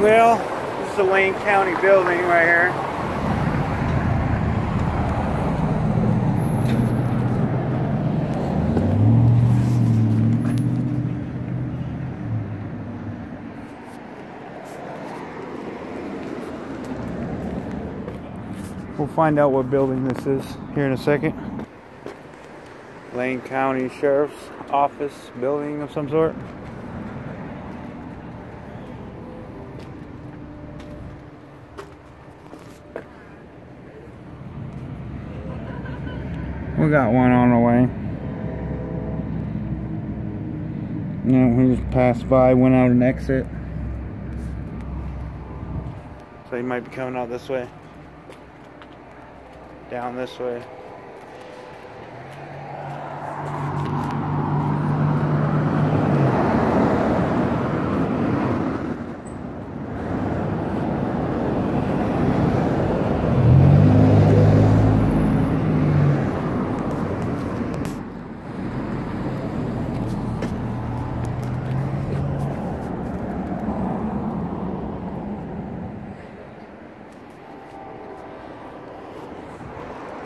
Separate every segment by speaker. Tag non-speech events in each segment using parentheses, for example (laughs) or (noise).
Speaker 1: Well, this is a Lane County building right here. We'll find out what building this is here in a second. Lane County Sheriff's Office building of some sort. Got one on the way. No, he just passed by, went out an exit. So he might be coming out this way. Down this way.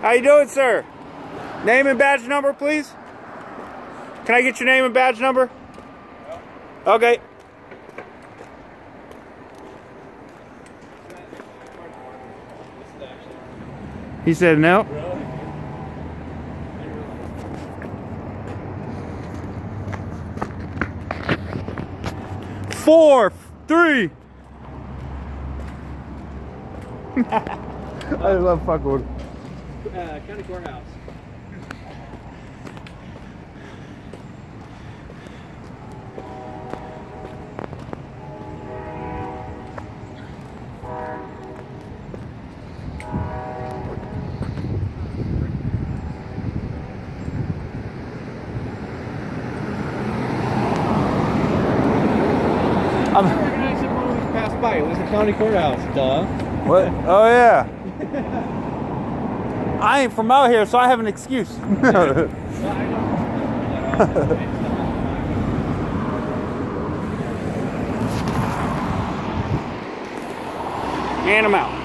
Speaker 1: How you doing, sir? Name and badge number, please. Can I get your name and badge number? Okay. He said no. Four, three. (laughs) I love fucking with
Speaker 2: Uh, county courthouse.
Speaker 1: I'm,
Speaker 2: Recognize it when we pass by. It was the county courthouse. Duh.
Speaker 1: what? Oh yeah. (laughs) I ain't from out here, so I have an excuse. and I'm out.